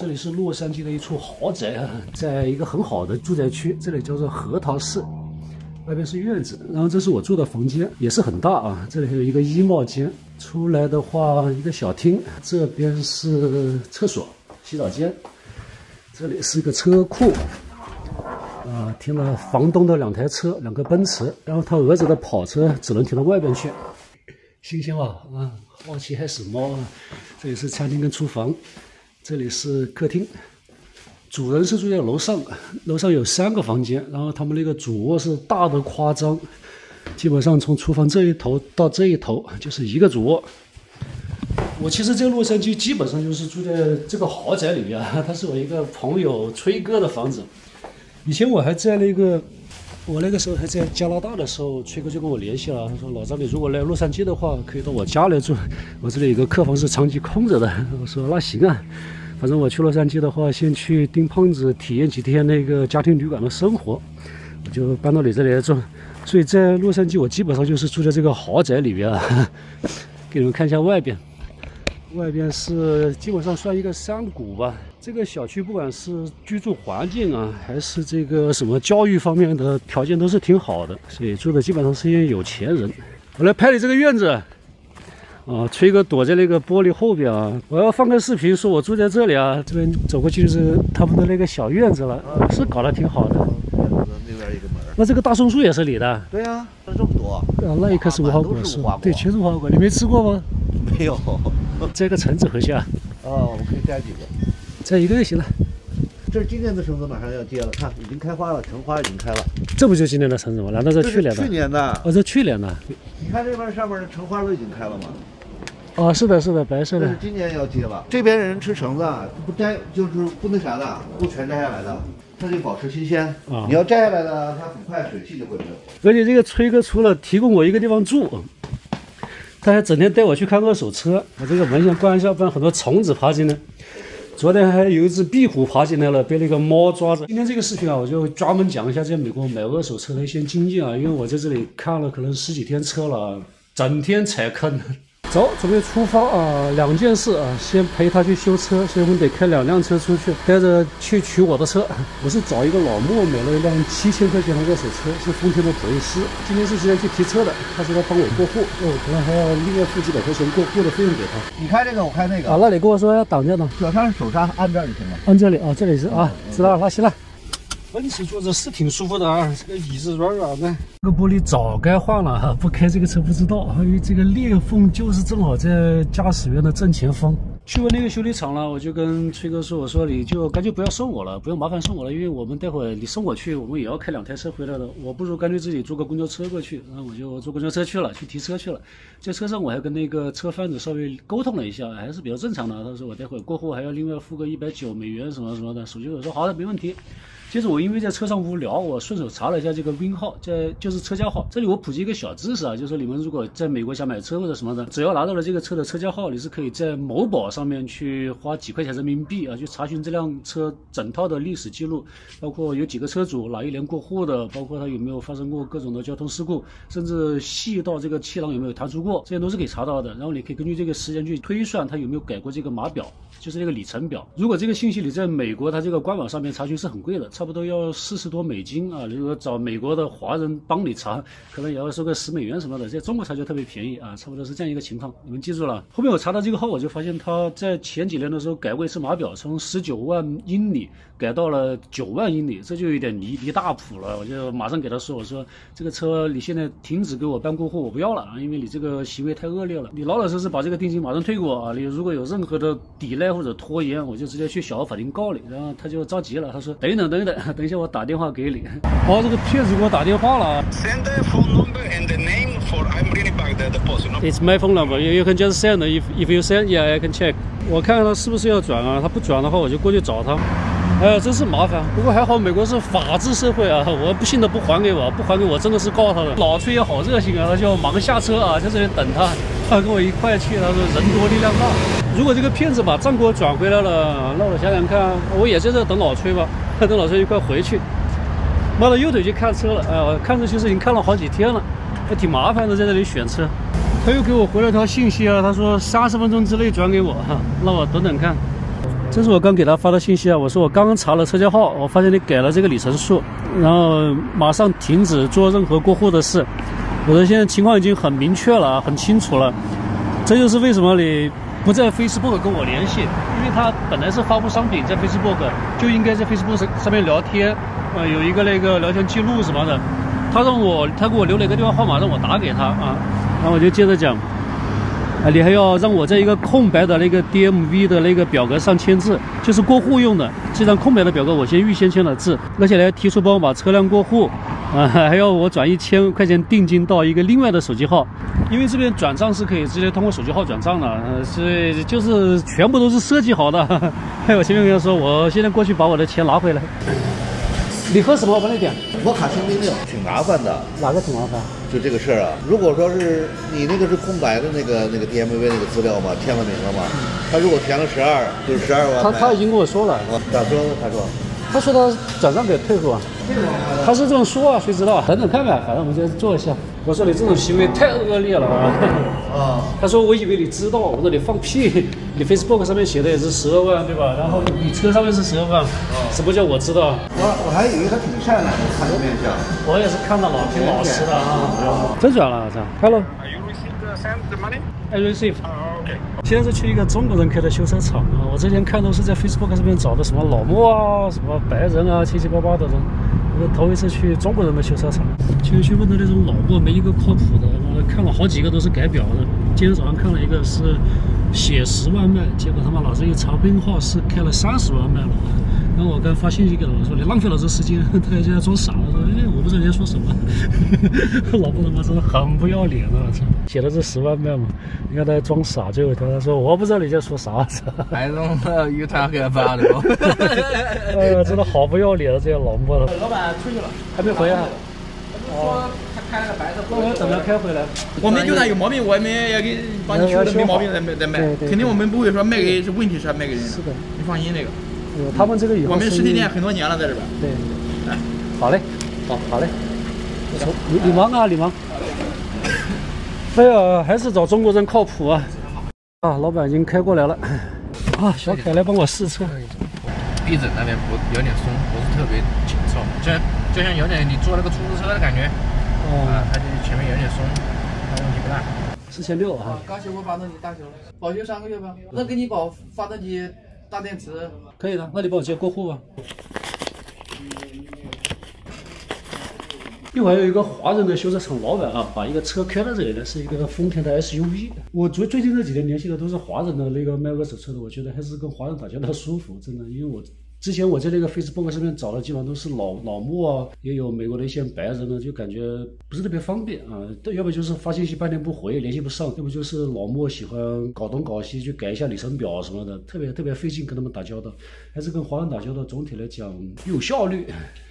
这里是洛杉矶的一处豪宅啊，在一个很好的住宅区，这里叫做核桃市。外边是院子，然后这是我住的房间，也是很大啊。这里还有一个衣帽间，出来的话一个小厅，这边是厕所、洗澡间，这里是一个车库，啊，停了房东的两台车，两个奔驰，然后他儿子的跑车只能停到外边去。新鲜吧？啊，好奇还是猫啊？这里是餐厅跟厨房，这里是客厅。主人是住在楼上，楼上有三个房间，然后他们那个主卧是大的夸张，基本上从厨房这一头到这一头就是一个主卧。我其实，在洛杉矶基本上就是住在这个豪宅里面，它是我一个朋友崔哥的房子。以前我还在那个，我那个时候还在加拿大的时候，崔哥就跟我联系了，他说：“老张，你如果来洛杉矶的话，可以到我家来住，我这里有个客房是长期空着的。” 我说：“那行啊。”反正我去洛杉矶的话，先去丁胖子体验几天那个家庭旅馆的生活，我就搬到你这里来住。所以在洛杉矶，我基本上就是住在这个豪宅里边啊。给你们看一下外边，外边是基本上算一个山谷吧。这个小区不管是居住环境啊，还是这个什么教育方面的条件都是挺好的，所以住的基本上是一些有钱人。我来拍你这个院子。啊，崔哥躲在那个玻璃后边啊！我要放个视频，说我住在这里啊。这边走过去就是他们的那个小院子了，是搞得挺好的。那边一个门。那这个大松树也是你的？对呀，这么多。啊，那一棵是无花果树。对，全是无花果。你没吃过吗？没有。摘个橙子回去啊。哦，我可以摘几个。摘一个就行了。这是今年的橙子，马上要结了，看已经开花了，橙花已经开了。这不就今年的橙子吗？难道是去年的？去年的。哦，这去年的。你看这边上面的橙花都已经开了吗？哦，是的，是的，白色的。这是今年要结了。这边人吃橙子不摘，就是不那啥的，不全摘下来的，它就保持新鲜。啊，你要摘下来的，它很快水汽就会没有。而且这个崔哥除了提供我一个地方住，他还整天带我去看二手车。我这个门先关一下，不然很多虫子爬进来。昨天还有一只壁虎爬进来了，被那个猫抓着。今天这个视频啊，我就专门讲一下在美国买二手车的一些经验啊，因为我在这里看了可能十几天车了，整天踩坑。走，准备出发啊！两件事啊，先陪他去修车，所以我们得开两辆车出去，带着去取我的车。我是找一个老莫买了一辆七千块钱的二手车，是丰田的普锐斯。今天是直接去提车的，他说他帮我过户，哦，可能还要另外付几百块钱过户的费用给他。你开这个，我开那个。啊，那你跟我说要挡着呢，脚上手刹按这儿就行了。按这里啊，这里是啊，知道了，那行了。奔驰坐着是挺舒服的啊，这个椅子软软的。这个玻璃早该换了哈，不开这个车不知道。因为这个裂缝就是正好在驾驶员的正前方。去过那个修理厂了，我就跟崔哥说：“我说你就干脆不要送我了，不用麻烦送我了，因为我们待会儿你送我去，我们也要开两台车回来的。我不如干脆自己坐个公交车过去。”然后我就坐公交车去了，去提车去了。在车上我还跟那个车贩子稍微沟通了一下，还是比较正常的。他说我待会儿过户还要另外付个一百九美元什么什么的手续费。我说好的，没问题。接着我因为在车上无聊，我顺手查了一下这个 VIN 号，在就是车架号。这里我普及一个小知识啊，就是你们如果在美国想买车或者什么的，只要拿到了这个车的车架号，你是可以在某宝上面去花几块钱人民币啊，去查询这辆车整套的历史记录，包括有几个车主，哪一年过户的，包括他有没有发生过各种的交通事故，甚至细到这个气囊有没有弹出过，这些都是可以查到的。然后你可以根据这个时间去推算他有没有改过这个码表，就是那个里程表。如果这个信息你在美国，它这个官网上面查询是很贵的。差不多要四十多美金啊！如果找美国的华人帮你查，可能也要收个十美元什么的。在中国查就特别便宜啊，差不多是这样一个情况。你们记住了。后面我查到这个号，我就发现他在前几年的时候改过一次码表，从十九万英里改到了九万英里，这就有点离离大谱了。我就马上给他说：“我说这个车你现在停止给我办过户，我不要了啊，因为你这个行为太恶劣了。你老老实实把这个定金马上退给我啊！你如果有任何的抵赖或者拖延，我就直接去小额法庭告你。”然后他就着急了，他说：“等一等，等一等，等一下我打。”电话给你。哦，这个骗子给我打电话了。Send the phone number and the name for I'm bringing back the deposit. It's my phone number. You can just send if if you send, yeah, I can check. 我看看他是不是要转啊？他不转的话，我就过去找他。哎呀，真是麻烦。不过还好，美国是法治社会啊。我不信的不还给我，不还给我真的是告他了。老崔也好热心啊，他叫我忙下车啊，在这里等他。他跟我一块去，他说人多力量大。如果这个骗子把账给我转回来了，那我想想看，我也在这等老崔吧，等老师一块回去。妈的，右腿去看车了，哎，我看着其实已经看了好几天了，还挺麻烦的，在这里选车。他又给我回了条信息啊，他说三十分钟之内转给我，哈，那我等等看。这是我刚给他发的信息啊，我说我刚刚查了车架号，我发现你改了这个里程数，然后马上停止做任何过户的事。我说现在情况已经很明确了，很清楚了。这就是为什么你不在 Facebook 跟我联系，因为他本来是发布商品在 Facebook，就应该在 Facebook 上上面聊天，呃，有一个那个聊天记录什么的。他让我，他给我留了一个电话号码，让我打给他啊。然后我就接着讲，啊，你还要让我在一个空白的那个 DMV 的那个表格上签字，就是过户用的。这张空白的表格我先预先签了字，而且还提出帮我把车辆过户，啊，还要我转一千块钱定金到一个另外的手机号，因为这边转账是可以直接通过手机号转账的，呃，所以就是全部都是设计好的。还有前面跟他说，我现在过去把我的钱拿回来。你喝什么？我帮你点。摩卡星冰六挺麻烦的。哪个挺麻烦？就这个事儿啊。如果说是你那个是空白的那个那个 DMV 那个资料嘛，签了名了嘛，他如果填了十二，就是十二万。他他已经跟我说了。咋说？他说。他说他转账给退付啊。他是这么说啊，谁知道？等等看呗，反正我们先做一下。我说你这种行为太恶劣了啊！啊！他说我以为你知道，我说你放屁，你 Facebook 上面写的也是十二万对吧？然后你车上面是十二万，什么叫我知道？我我还以为他挺善良的，看着面相。我也是看到了，挺老实的啊。真转了，这 Hello。I receive. OK. 现在是去一个中国人开的修车厂啊！我之前看都是在 Facebook 上面找的什么老莫啊、什么白人啊、七七八八的人。我头一次去中国人的修车厂，就去问的那种老货，没一个靠谱的。我看了好几个都是改表的。今天早上看了一个是写十万卖，结果他妈老子一查编号是开了三十万卖了。然后我刚发信息给老子说你浪费老子时间，他现在装傻了，哎我不知道你在说什么。老婆他妈真的很不要脸啊！我操，写的这十万卖嘛？你看他还装傻，最后他说我不知道你在说啥。I don't know you talking about 哎呀，真的好不要脸啊！这些老莫的。老板出去了，还没回啊？说他开了个白色。那我怎么开回来？我们就算有毛病，我们也给帮你修的没毛病再卖再卖，肯定我们不会说卖给是问题车卖给人。是的，你放心那个。他们这个以后我们实体店很多年了，在这边。对，哎，好嘞，好，好嘞。你你忙啊，你忙。哎呀，还是找中国人靠谱啊！啊，老板已经开过来了。啊，小凯来帮我试车。避震那边不有点松，不是特别紧凑，就就像有点你坐那个出租车的感觉。哦。啊，它就前面有点松，那问题不大。四千六啊。刚修过发动机大修了，保修三个月吧。那给你保发动机。大电池可以的，那你帮我接过户吧。一会儿有一个华人的修车厂老板啊，把一个车开到这里来，是一个丰田的 SUV。我最最近这几天联系的都是华人的那个卖二手车的，我觉得还是跟华人打交道舒服，真的，因为我。之前我在那个 Facebook 上面找的，基本上都是老老莫啊，也有美国的一些白人呢，就感觉不是特别方便啊。要不就是发信息半天不回，联系不上；要不就是老莫喜欢搞东搞西，去改一下里程表什么的，特别特别费劲跟他们打交道。还是跟华人打交道，总体来讲有效率。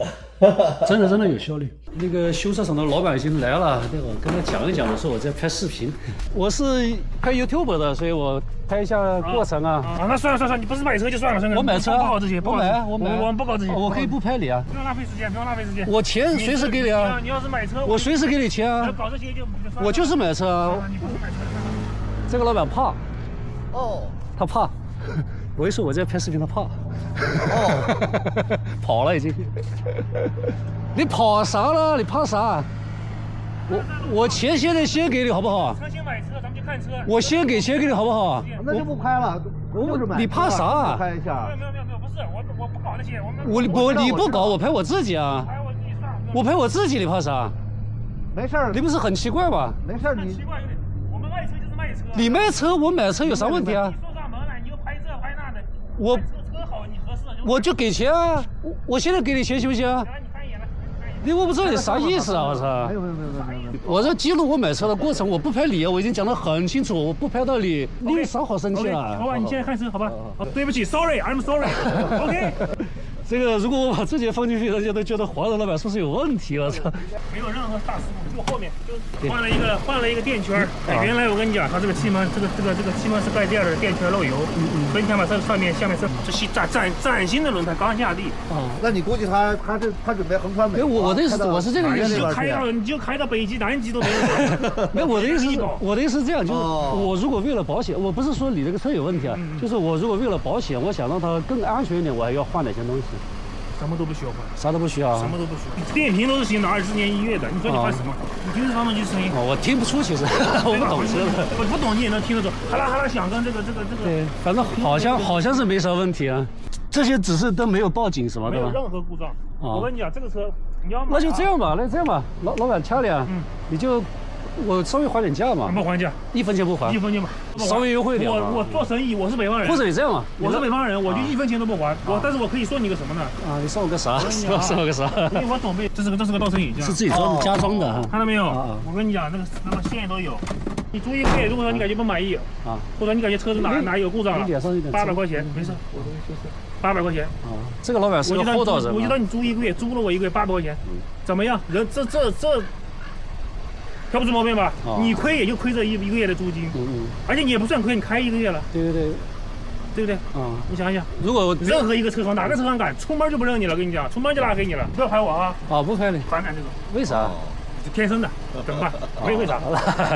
真的真的有效率。那个修车厂的老板已经来了，对我？跟他讲一讲我说，我在拍视频。我是拍 YouTube 的，所以我拍一下过程啊。啊，那算了算了，你不是买车就算了，算了。我买车，不搞这些，不买，我买，我们不搞这些。我可以不拍你啊。不用浪费时间，不用浪费时间。我钱随时给你啊。你要是买车，我随时给你钱啊。搞这些就我就是买车啊。你不是买车。这个老板怕。哦。他怕。我一说我在拍视频，他怕。哦，跑了已经。你跑啥了？你怕啥？我我钱现在先给你好不好？车先买车，咱们去看车。我先给钱给你好不好？那就不拍了。我是买。你怕啥？拍一下。没有没有没有没有，不是我我不搞那些，我们。我我你不搞，我拍我自己啊。拍我自己算。我拍我自己，你怕啥？没事儿。你不是很奇怪吗？没事儿，你。奇怪有点。我们卖车就是卖车。你卖车，我买车有啥问题啊？我我就给钱啊！我我现在给你钱行不行？你我不知道你啥意思啊！我操！没有没有没有没有没有！我这记录我买车的过程，我不拍你，我已经讲得很清楚，我不拍到你，你有啥好生气啊？好吧，你现在看车好吧？好，对不起，Sorry，I'm sorry。OK。这个如果我把自己放进去，大家都觉得华人老板是不是有问题？我操！没有任何大事故，就后面就换了一个换了一个垫圈儿。哎原来我跟你讲，它这个气门这个这个这个气门是盖垫的，垫圈漏油。嗯嗯。所以吧，这上面下面是这新崭崭崭新的轮胎刚下地，啊，那你估计他他这他准备横穿美哎，国？我我的意思我是这个意思你就开到你就开到北极南极都没有。没有我的意思我的意思是这样，就是哦我如果为了保险，我不是说你这个车有问题啊，就是我如果为了保险，我想让它更安全一点，我还要换哪些东西？什么都不需要换，啥都不需要啊什。么都不需要。电瓶都是新的，二十年一月的，你说你换什么？你听这发动机声音。哦，我听不出，其 实我不懂车的。我不懂你也能听得懂，哈啦哈啦响，跟这个这个这个对，反正好像好像是没啥问题啊。这些只是都没有报警什么的吧？没有任何故障。哦我跟你讲，这个车你要买啊那就这样吧，那这样吧，老老板掐俩，嗯你就我稍微还点价嘛不，还价，一分钱不还一，分钱吧，稍微优惠点啊我我做生意，我是北方人或，者你这样嘛，我是北方人，我就啊一分钱都不还。我但是我可以送你个什么呢？啊，你送我个啥？你送我个啥？因为我准备，这是个这是个倒车影像是，自己装的加装的哈。看到没有啊啊？我跟你讲，那个那个线都有。你注意看，如果说你感觉不满意，啊或者你感觉车子哪哪有故障了，点八百块钱，没事，八百块钱。啊，这个老板是个厚道人啊。我就当你租一个月，租了我一个月八百块钱，怎么样？人这这这挑不出毛病吧哦？你亏也就亏这一一个月的租金，嗯嗯，而且你也不算亏，你开一个月了，对对对，对不对？啊，你想想，如果任何一个车行，哪个车行敢出门就不认你了？跟你讲，出门就拉黑你了，不要拍我啊！啊不拍你，反感这种，为啥？是天生的，怎么办？没为啥？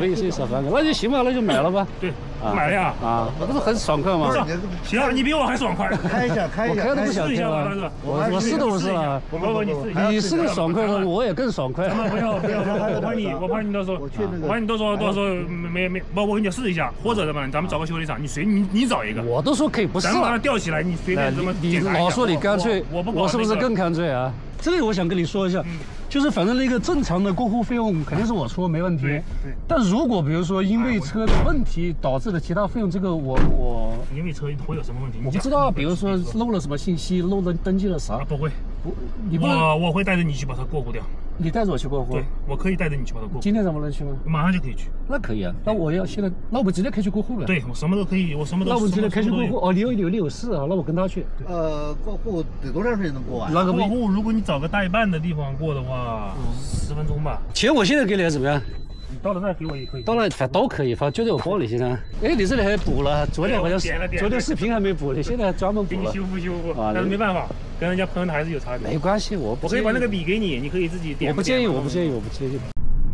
为为啥反感？那就行吧，那就买了吧。对，啊买了呀。啊，那不是很爽快吗不？是是行，你比我还爽快。开一下，开一下，我开都不开一下想开试一下吧，大了哥。。我我试都试了。你试一下。你是个爽快人，我也更爽快。咱们不要不要，我怕你，我怕你到时候，我去那个我怕你到时候到时候没没，不，我给你试一下，或者怎么，咱们找个修理厂，你随你你找一个，我都说可以不是咱们把它。吊起来，你随哎便怎么你你检查一下老说你干脆，我我不搞那个我是不是更干脆啊？这里我想跟你说一下，就是反正那个正常的过户费用肯定是我出，没问题对。对，但如果比如说因为车的问题导致的其他费用，这个我我因为车会有什么问题？我不知道，比如说漏了什么信息，漏了登记了啥啊，，不会，不，你不我会带着你去把它过户掉，你带着我去过户对，我可以带着你去把它过户，今天怎么能去吗？马上就可以去，那可以啊，那我要现在，那我们直接可以去过户呗。，对我什么都可以，我什么都那我们直接什么什么都有可以去过户。哦，你有有你有事啊，那我跟他去。呃，过户得多长时间能过完？那个，过户，如果你找个代办的地方过的话，十分钟吧。钱我现在给你怎么样？你到了那给我也可以。到了，反都可以，反正就在我包里现在。哎，你这里还补了，昨天好像是昨天视频还没补呢，现在还专门补了。给你修复修复，啊但是没办法，跟人家喷的还是有差别。没关系，我我可以把那个笔给你，你可以自己点。我不建议，我不建议，。我不介意。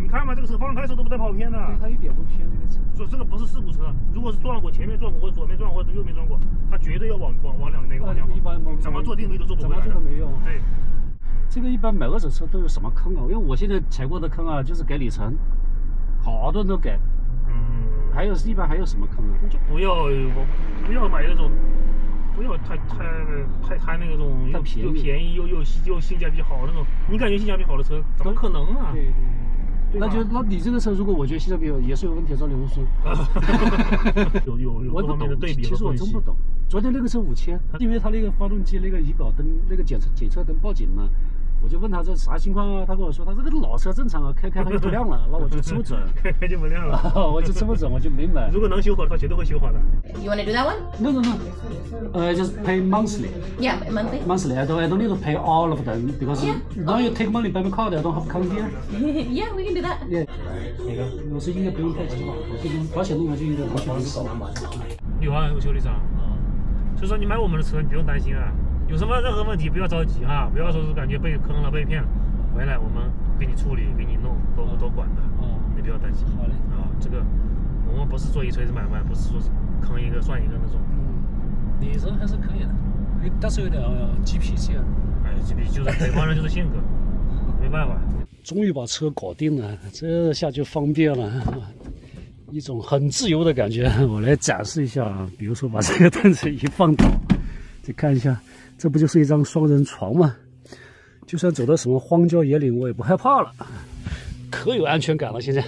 你看嘛，这个车放开的时候都不带跑偏的。它一点不偏这个车。说这个不是事故车，如果是撞过，前面撞过或者左面撞过或者右面撞过，它绝对要往往往两哪个方向跑。一般怎么做定位都做不怎么回来的。做都没用。对，这个一般买二手车都有什么坑啊？因为我现在踩过的坑啊，就是改里程，好多人都改。嗯，还有一般还有什么坑啊？就不要我不要买那种，不要太太太太那种又太便又便宜又又又性价比好那种。你感觉性价比好的车，怎么可能啊？对对。那就那你这个车，如果我觉得性价比也是有问题，找李红说。有有有我对比其实我真不。懂。昨天那个车五千，因为他那个发动机那个仪表灯那个检测检测灯报警了，我就问他这啥情况啊？他跟我说他这个老车正常啊，开开它就不亮了，那我就吃不准，开开就不亮了。我就吃不准，我就没买。如果能修好的话，绝对会修好的。You want to do that one? No no no，呃、just pay monthly. Yeah, monthly. Monthly, I don't, I don't need to pay all of them because Yeah. now you take money by my card, I don't have come here. yeah, we can do that. Yeah. 哪个，我是应该不用太急吧？这个保险弄完就应该完全没事。有啊，有修理厂。所以说你买我们的车，你不用担心啊，有什么任何问题不要着急哈，不要说是感觉被坑了、被骗了，回来我们给你处理、给你弄，都都管的，哦你不要担心。好嘞啊，这个我们不是做一锤子买卖，不是说是坑一个算一个那种。嗯你人还是可以的，但是有点急脾气啊。哎，这比就是北方人就是性格，没办法。终于把车搞定了，这下就方便了，一种很自由的感觉。我来展示一下啊，比如说把这个凳子一放倒，再看一下，这不就是一张双人床吗？就算走到什么荒郊野岭，我也不害怕了，可有安全感了。现在。